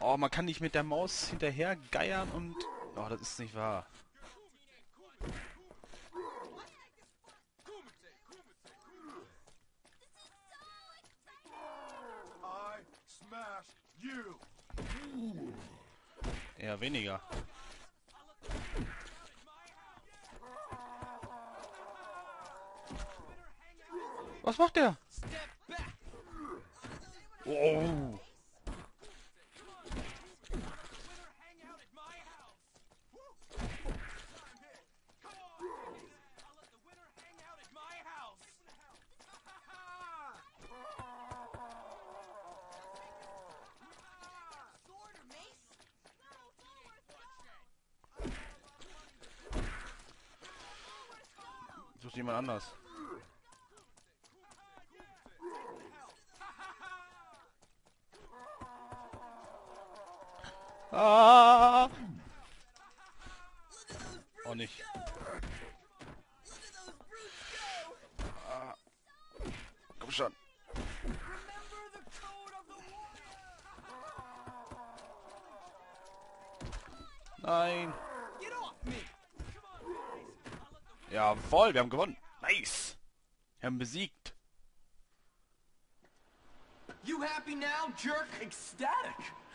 Oh, man kann nicht mit der Maus hinterher geiern und... Oh, das ist nicht wahr. Eher weniger. Was macht der? Sucht jemand anders. Ah! Auch nicht. Ah. Komm schon. Nein. Jawohl, wir haben gewonnen. Nice. Wir haben besiegt. You happy now, jerk? Ecstatic!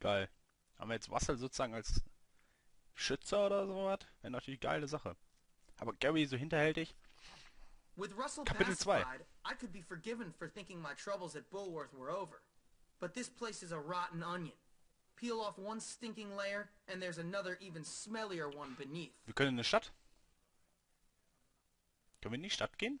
Geil. Haben wir jetzt Russell sozusagen als Schützer oder sowas? Wäre natürlich geile Sache. Aber Gary so hinterhältig. With Russell Kapitel zwei. pacified, I could be forgiven for thinking my troubles at Bulworth were over. But this place is a rotten onion. Peel off one stinking layer, and there's another even smellier one beneath. Wir können in eine Stadt. Können wir in die Stadt gehen?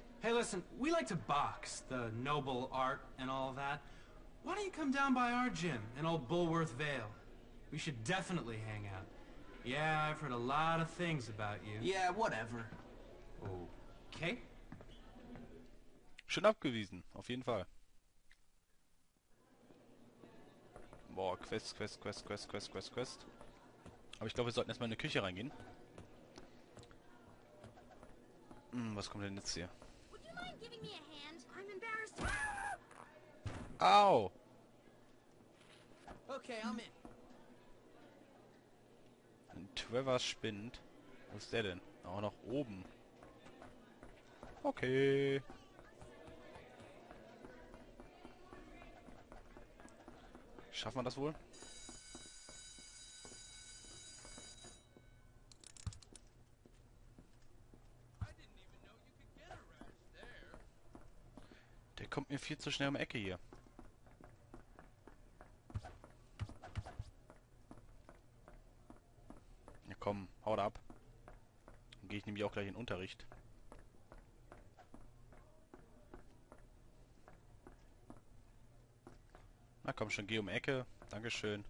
Hey, listen, we like to box, the noble art and all that. Why don't you come down by our gym in old Bulworth Vale? We should definitely hang out. Yeah, I've heard a lot of things about you. Yeah, whatever. Okay? Schön abgewiesen, auf jeden Fall. Boah, Quest, Quest, Quest, Quest, Quest, Quest, Quest. Aber ich glaube, wir sollten erstmal in die Küche reingehen. Hm, was kommt denn jetzt hier? Giving me a hand? I'm embarrassed. Au! Okay, I'm in. Ein Trevor spinnt. Wo ist der denn? Auch noch oben. Okay. Schaffen wir das wohl? Kommt mir viel zu schnell um die Ecke hier. Ja komm, haut ab. Dann gehe ich nämlich auch gleich in den Unterricht. Na komm schon, geh um die Ecke. Dankeschön.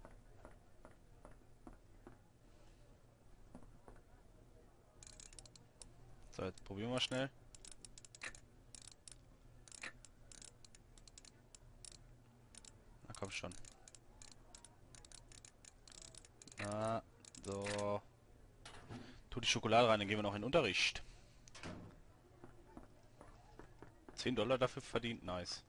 So, jetzt probieren wir schnell. Komm schon. Na, so. Tu die Schokolade rein, dann gehen wir noch in den Unterricht. 10 Dollar dafür verdient, nice.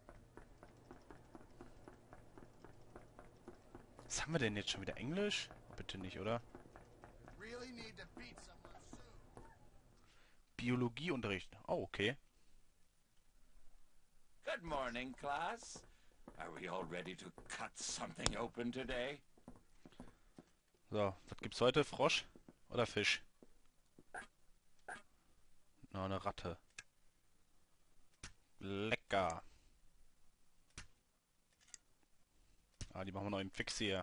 Was haben wir denn jetzt schon wieder? Englisch? Bitte nicht, oder? Biologieunterricht. Oh, okay. Good morning, class. Are we all ready to cut something open today? So, was gibt's heute? Frosch oder Fisch? Na, eine Ratte. Lecker. Ah, die machen wir noch im Fix hier.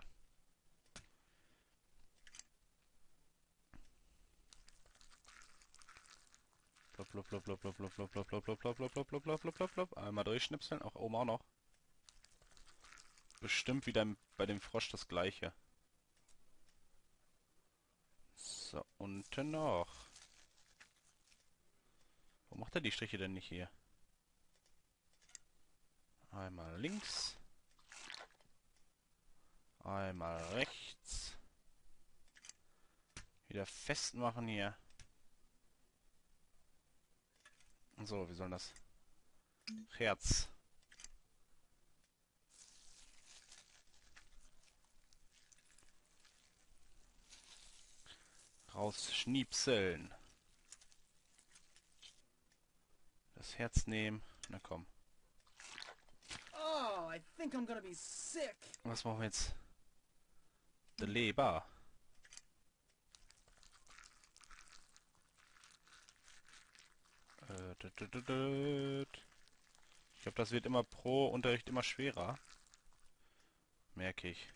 Blub, blub, blub, blub, blub, blub, blub, blub, blub, blub, blub, blub, blub, blub, blub, blub, blub, blub. Auch oben auch noch. Bestimmt wieder bei dem Frosch das gleiche. So, unten noch. Wo macht er die Striche denn nicht hier? Einmal links. Einmal rechts. Wieder festmachen hier. So, wie soll das? Herz. Rausschniepseln. Das Herz nehmen. Na komm. Oh, I think I'm gonna be sick. Was machen wir jetzt? Die Leber. Äh. Ich glaube, das wird immer pro Unterricht immer schwerer. Merke ich.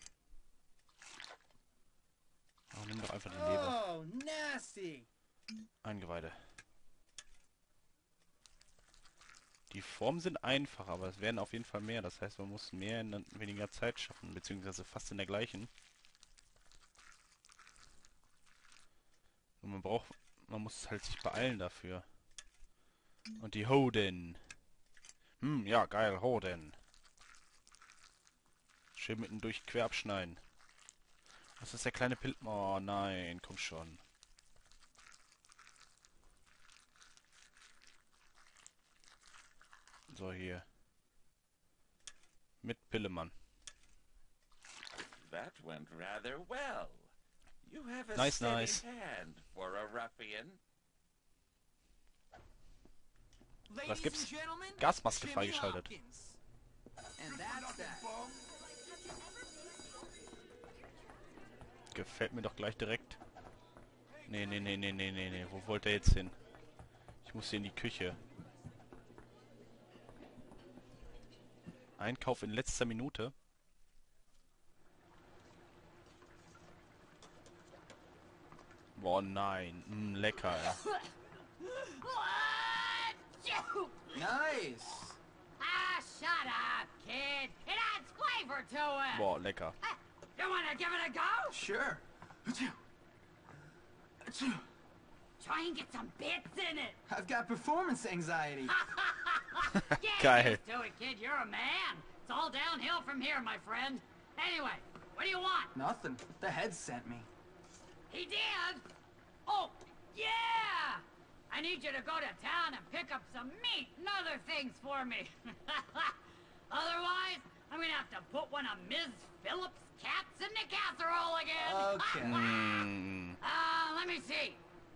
Oh, nimm doch einfach die Leber. Oh, nasty. Eingeweide. Die Formen sind einfach, aber es werden auf jeden Fall mehr. Das heißt, man muss mehr in weniger Zeit schaffen, beziehungsweise fast in der gleichen. Und man braucht, man muss halt sich beeilen dafür. Und die Hoden. Hm, ja, geil, Hoden. Schön mitten durch quer abschneiden. Das ist der kleine Pil... Oh nein, komm schon. So, hier. Mit Pillemann. That went rather well. You have a Nice, nice. hand for a ruffian. Ladies gibt's? Gasmaske freigeschaltet. And that's that. Gefällt mir doch gleich direkt. Nee, nee, nee, nee, nee, nee, nee. Wo wollt er jetzt hin? Ich muss hier in die Küche. Einkauf in letzter Minute. Boah, nein. Mm, lecker. Nice. Ah, shut up, kid. It adds flavor to it. Boah, lecker. You wanna give it a go? Sure. Try and get some bits in it. I've got performance anxiety. Get Geil. used to it, kid. You're a man. It's all downhill from here, my friend. Anyway, what do you want? Nothing. The head sent me. He did. Oh, yeah. I need you to go to town and pick up some meat and other things for me. Otherwise, I'm gonna have to put one of Ms. Phillips' cats in the casserole again. Okay. Mm, Uh, let me see.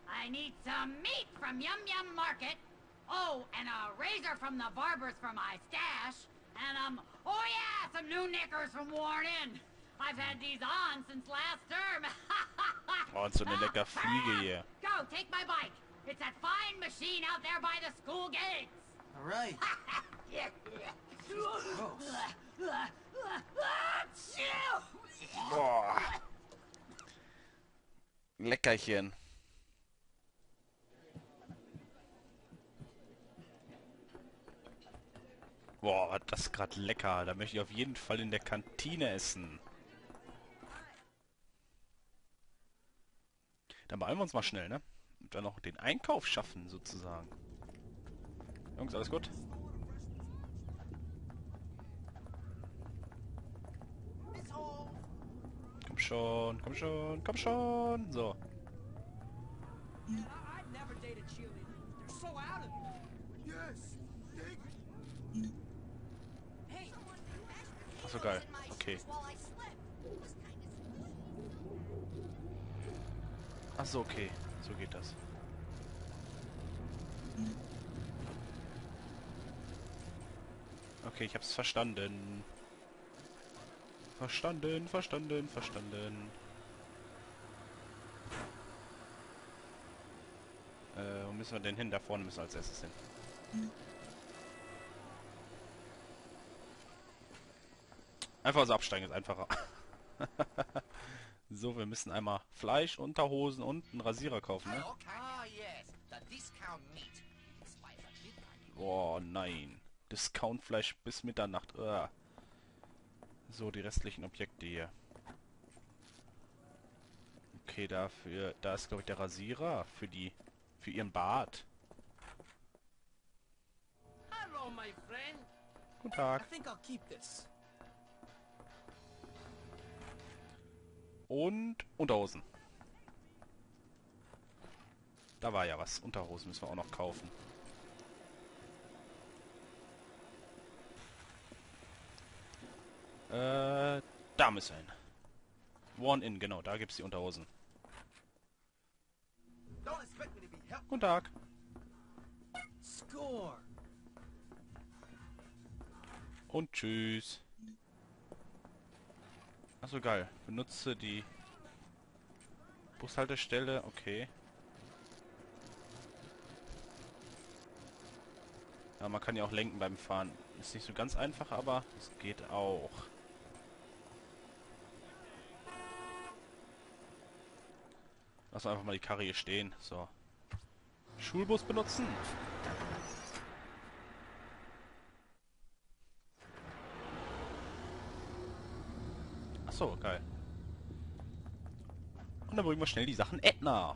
I need some meat from Yum Yum Market. Oh, and a razor from the barbers for my stash. And, um, oh yeah, some new knickers from Worn In. I've had these on since last term. Oh, und so eine lecker Fliege hier. Go, take my bike. It's that fine machine out there by the school gates. All right. Boah. Leckerchen. Boah, war das gerade lecker. Da möchte ich auf jeden Fall in der Kantine essen. Dann beeilen wir uns mal schnell, ne? Und dann noch den Einkauf schaffen, sozusagen. Jungs, alles gut? Schon, komm schon, komm schon. So. Ach so geil. Okay. Ach so, okay. So geht das. Okay, ich hab's verstanden. Verstanden, verstanden, verstanden. Äh, wo müssen wir denn hin? Da vorne müssen wir als erstes hin. Einfach so absteigen ist einfacher. so, wir müssen einmal Fleisch, Unterhosen und einen Rasierer kaufen, ne? Yes, the discount nein. Discountfleisch bis Mitternacht. Uah. So, die restlichen Objekte hier. Okay, dafür, da ist glaube ich der Rasierer für die, für ihren Bart. hello, my friend. Guten I Tag. think I'll keep this. Und Unterhosen. Da war ja was. Unterhosen müssen wir auch noch kaufen. Äh, da müssen wir hin. One in, genau, da gibt's die Unterhosen. Guten Tag. Score. Und tschüss. Achso, geil. Benutze die Bushaltestelle. Okay. Ja, man kann ja auch lenken beim Fahren. Ist nicht so ganz einfach, aber es geht auch. Lass einfach mal die Karre hier stehen. So. Schulbus benutzen. Achso, geil. Und dann bringen wir schnell die Sachen Edna.